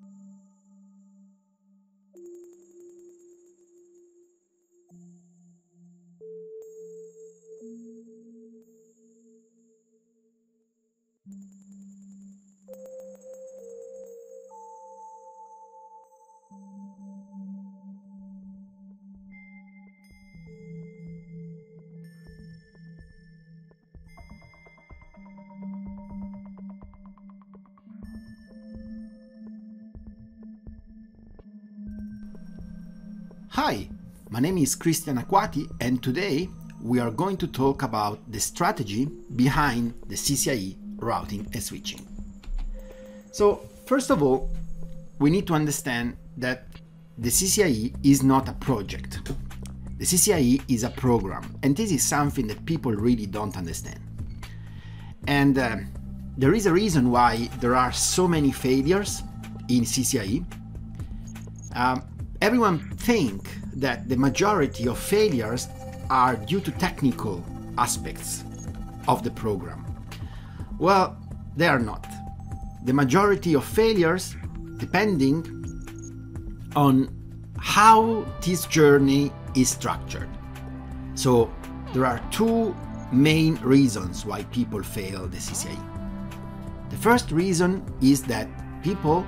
you Hi, my name is Christian Aquati, and today we are going to talk about the strategy behind the CCIE routing and switching. So, first of all, we need to understand that the CCIE is not a project. The CCIE is a program, and this is something that people really don't understand. And uh, there is a reason why there are so many failures in CCIE. Um, everyone think that the majority of failures are due to technical aspects of the program. Well, they are not. The majority of failures depending on how this journey is structured. So there are two main reasons why people fail the CCIE. The first reason is that people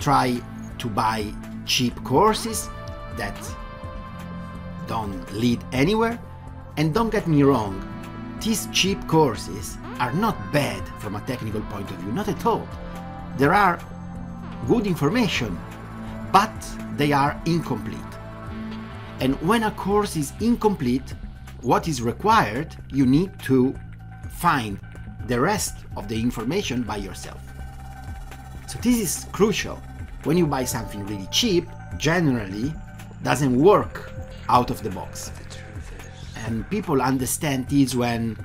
try to buy cheap courses that don't lead anywhere. And don't get me wrong, these cheap courses are not bad from a technical point of view, not at all. There are good information, but they are incomplete. And when a course is incomplete, what is required, you need to find the rest of the information by yourself. So this is crucial. When you buy something really cheap, generally doesn't work out of the box. And people understand this when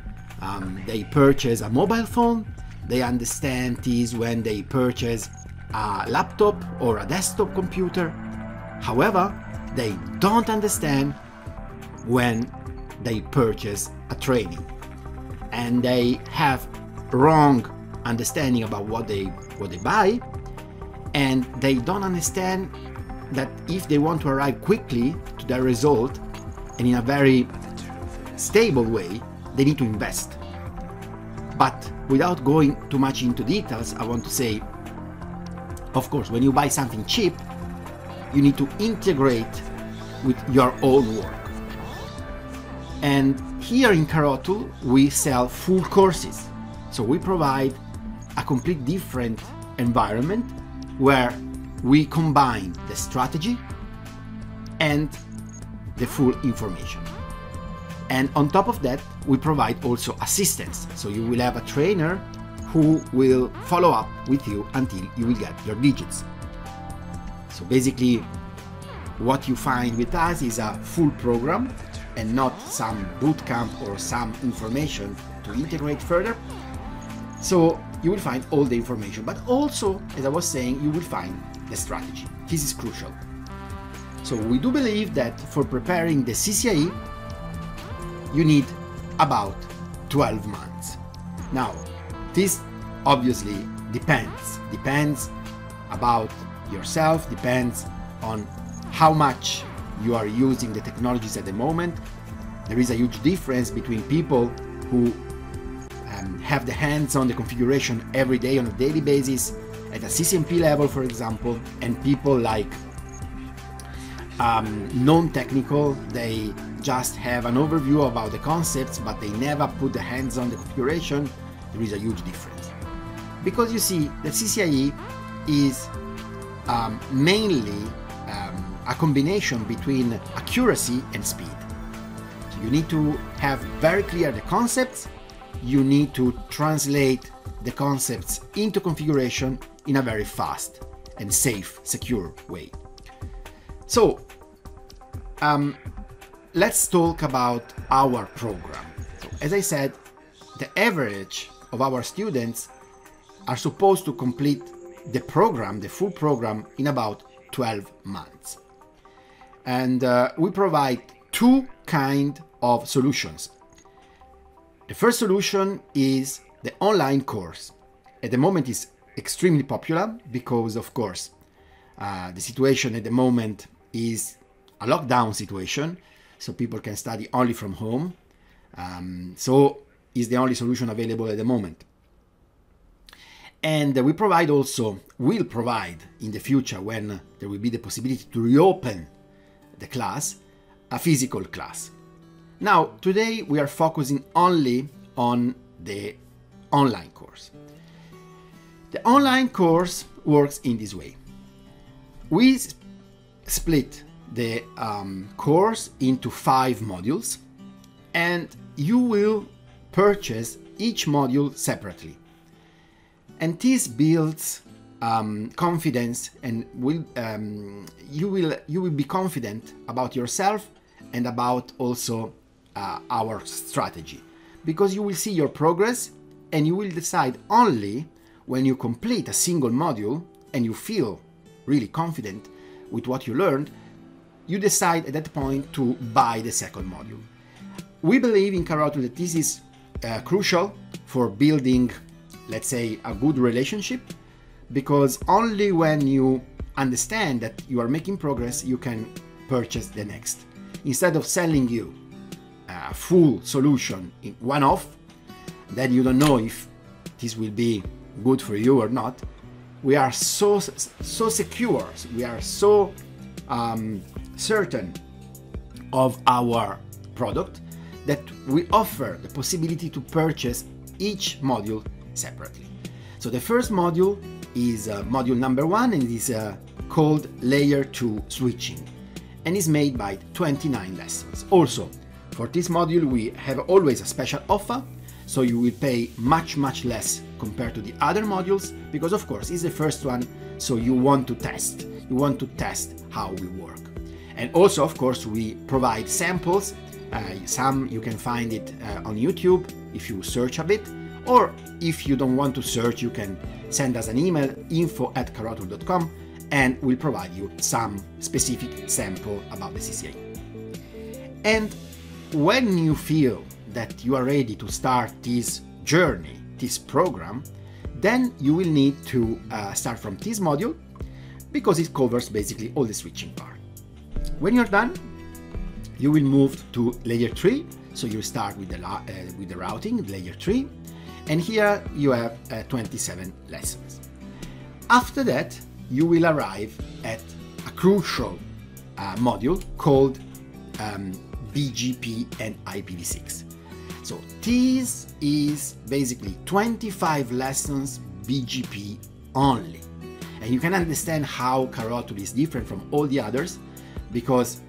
um, they purchase a mobile phone, they understand this when they purchase a laptop or a desktop computer. However, they don't understand when they purchase a training. And they have wrong understanding about what they what they buy and they don't understand that if they want to arrive quickly to their result and in a very stable way, they need to invest. But without going too much into details, I want to say, of course, when you buy something cheap, you need to integrate with your own work. And here in Carotul, we sell full courses. So we provide a complete different environment where we combine the strategy and the full information. And on top of that, we provide also assistance. So you will have a trainer who will follow up with you until you will get your digits. So basically, what you find with us is a full program and not some bootcamp or some information to integrate further. So you will find all the information, but also, as I was saying, you will find the strategy. This is crucial. So we do believe that for preparing the CCIE, you need about 12 months. Now, this obviously depends. Depends about yourself, depends on how much you are using the technologies at the moment. There is a huge difference between people who have the hands on the configuration every day on a daily basis at a CCNP level, for example, and people like um, non-technical, they just have an overview about the concepts, but they never put the hands on the configuration. There is a huge difference. Because you see, the CCIE is um, mainly um, a combination between accuracy and speed. So you need to have very clear the concepts, you need to translate the concepts into configuration in a very fast and safe, secure way. So, um, let's talk about our program. So, as I said, the average of our students are supposed to complete the program, the full program, in about 12 months. And uh, we provide two kind of solutions. The first solution is the online course. At the moment is extremely popular because of course Uh, the situation at the moment is a lockdown situation, so people can study only from home. Um, so is the only solution available at the moment. And we provide also, will provide in the future when there will be the possibility to reopen the class, a physical class. Now, today we are focusing only on the online course. The online course works in this way. We split the um, course into five modules and you will purchase each module separately. And this builds um, confidence and will um, you will you will be confident about yourself and about also uh, our strategy. Because you will see your progress and you will decide only when you complete a single module and you feel really confident with what you learned you decide at that point to buy the second module. We believe in Carotul that this is uh, crucial for building let's say a good relationship because only when you understand that you are making progress you can purchase the next. Instead of selling you a full solution in one off then you don't know if this will be good for you or not we are so so secure we are so um, certain of our product that we offer the possibility to purchase each module separately. So the first module is uh, module number one and is uh, called Layer 2 Switching and is made by 29 lessons. Also, for this module we have always a special offer, so you will pay much much less compared to the other modules because of course it's the first one, so you want to test, you want to test how we work. And also of course we provide samples uh, some you can find it uh, on YouTube if you search a bit, or if you don't want to search, you can send us an email info at carotul.com and we'll provide you some specific sample about the CCIE. And when you feel that you are ready to start this journey, this program, then you will need to uh, start from this module because it covers basically all the switching part. When you're done, you will move to layer 3 so you start with the, uh, with the routing layer 3 and here you have uh, 27 lessons. After that you will arrive at a crucial uh, module called um, BGP and IPv6 so this is basically 25 lessons BGP only. And you can understand how Carotul is different from all the others because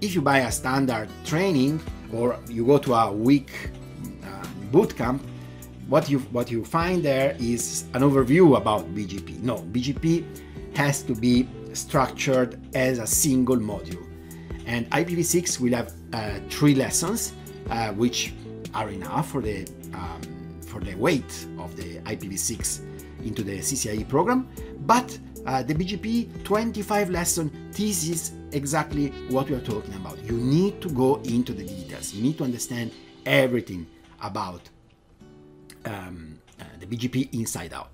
if you buy a standard training or you go to a week uh, bootcamp, what you what you find there is an overview about BGP. No, BGP has to be structured as a single module, and IPv6 will have uh, three lessons, uh, which are enough for the um, for the weight of the IPv6 into the CCIE program. But uh, the BGP 25 lesson, this is exactly what we are talking about. You need to go into the details. You need to understand everything about um, uh, the BGP inside out.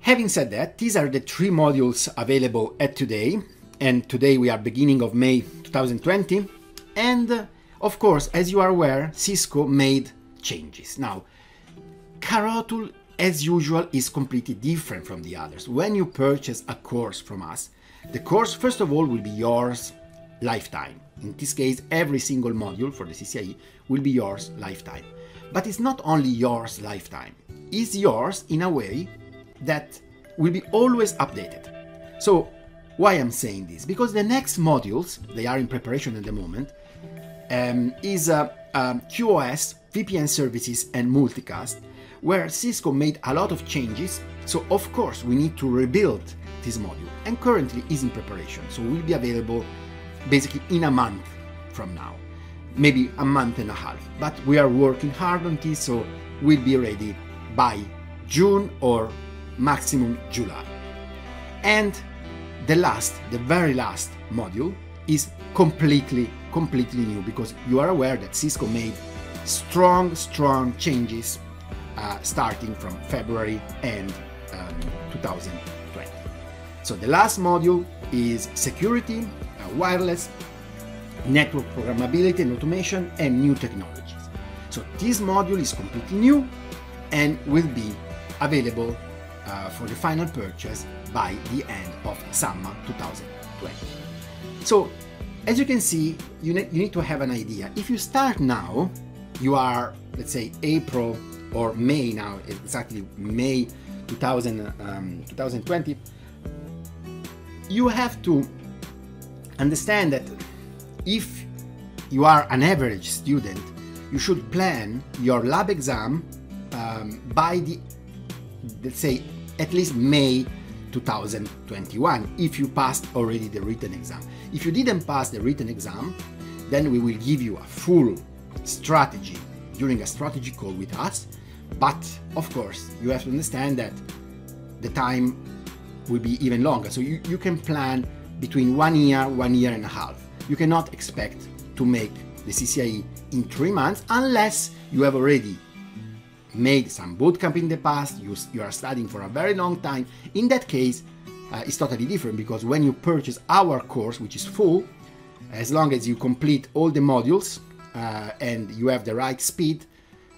Having said that, these are the three modules available at today, and today we are beginning of May 2020. And uh, of course, as you are aware, Cisco made changes. Now, Carotul, as usual, is completely different from the others. When you purchase a course from us, the course, first of all, will be yours lifetime. In this case, every single module for the CCIE will be yours lifetime. But it's not only yours lifetime, it's yours in a way that will be always updated. So, why I'm saying this? Because the next modules, they are in preparation at the moment, um, is uh, um, QoS, VPN services, and multicast, where Cisco made a lot of changes. So, of course, we need to rebuild this module and currently is in preparation so will be available basically in a month from now maybe a month and a half but we are working hard on this so we'll be ready by June or maximum July and the last the very last module is completely completely new because you are aware that Cisco made strong strong changes uh, starting from February and um, 2020 So the last module is security, uh, wireless, network programmability and automation, and new technologies. So this module is completely new and will be available uh, for the final purchase by the end of summer 2020. So as you can see, you, ne- you need to have an idea. If you start now, you are, let's say, April or May now, exactly May 2000, um, 2020, you have to understand that if you are an average student, you should plan your lab exam um, by the, let's say, at least May 2021 if you passed already the written exam. If you didn't pass the written exam, then we will give you a full strategy during a strategy call with us. But of course, you have to understand that the time will be even longer. So you, you can plan between one year, one year and a half. You cannot expect to make the CCIE in three months unless you have already made some bootcamp in the past, you, you are studying for a very long time. In that case, uh, it's totally different because when you purchase our course, which is full, as long as you complete all the modules uh, and you have the right speed,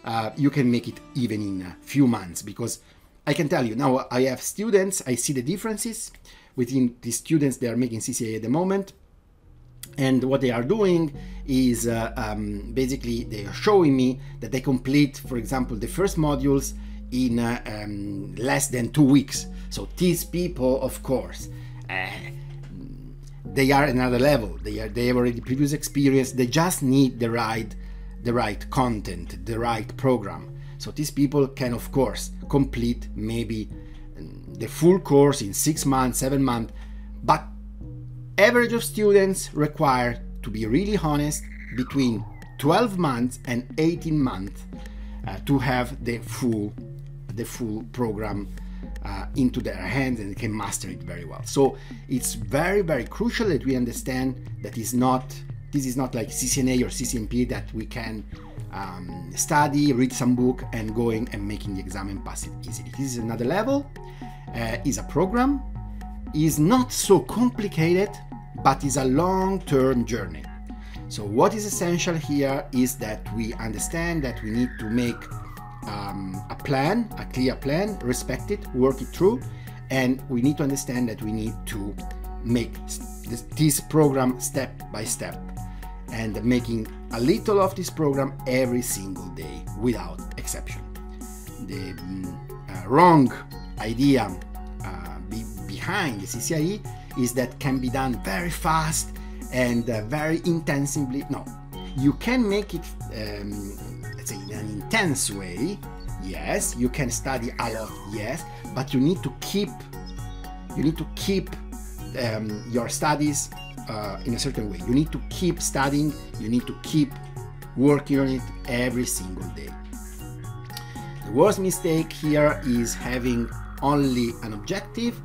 uh, you can make it even in a few months because I can tell you now I have students, I see the differences within the students they are making CCIE at the moment and what they are doing is uh, um, basically they are showing me that they complete for example the first modules in uh, um, less than two weeks. So these people of course uh, they are another level. They are they have already previous experience. They just need the right the right content the right program. So these people can of course complete maybe um, the full course in six months seven months but average of students require to be really honest between 12 months and 18 months uh, to have the full the full program uh, into their hands and can master it very well. So it's very very crucial that we understand that is not this is not like ccna or ccnp that we can um, study read some book and going and making the exam and pass it easily. This is another level. Uh, is a program. Is not so complicated but is a long-term journey. So what is essential here is that we understand that we need to make um, a plan, a clear plan, respect it, work it through, and we need to understand that we need to make this, this program step by step and making a little of this program every single day without exception. The mm, uh, wrong idea uh, be behind the CCIE is that can be done very fast and uh, very intensively. No, you can make it, um, let's say, in an intense way. Yes, you can study a lot. Yes, but you need to keep, you need to keep um, your studies uh, in a certain way. You need to keep studying. You need to keep working on it every single day. The worst mistake here is having only an objective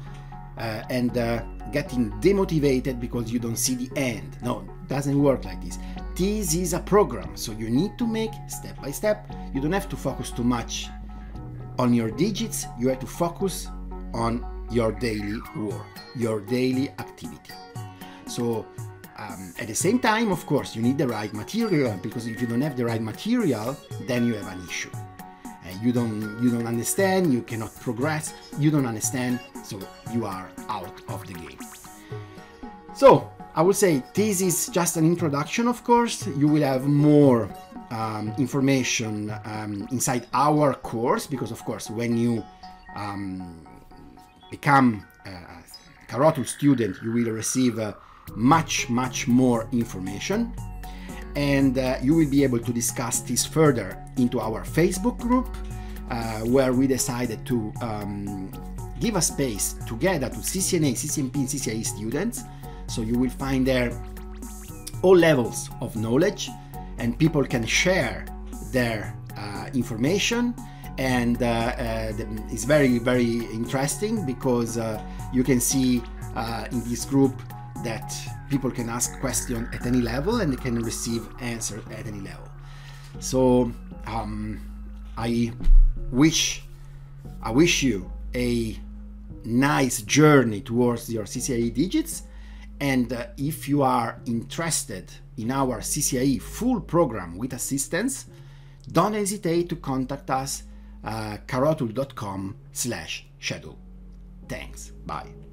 uh, and uh, getting demotivated because you don't see the end. No, doesn't work like this. This is a program, so you need to make step by step. You don't have to focus too much on your digits, you have to focus on your daily work, your daily activity. So, um, at the same time, of course, you need the right material because if you don't have the right material, then you have an issue. Uh, you don't you don't understand, you cannot progress, you don't understand, so you are out of the game. So I would say this is just an introduction, of course. You will have more um, information um, inside our course because, of course, when you um, become a student, you will receive uh, much, much more information. And uh, you will be able to discuss this further into our Facebook group, uh, where we decided to um, give a space together to CCNA, CCNP, and CCIE students. So you will find there all levels of knowledge, and people can share their uh, information. And uh, uh, it's very, very interesting because uh, you can see in this group that people can ask questions at any level and they can receive answers at any level. So um, I wish I wish you a nice journey towards your CCIE digits. And uh, if you are interested in our CCIE full program with assistance, don't hesitate to contact us uh, carotul.com slash schedule. Thanks. Bye.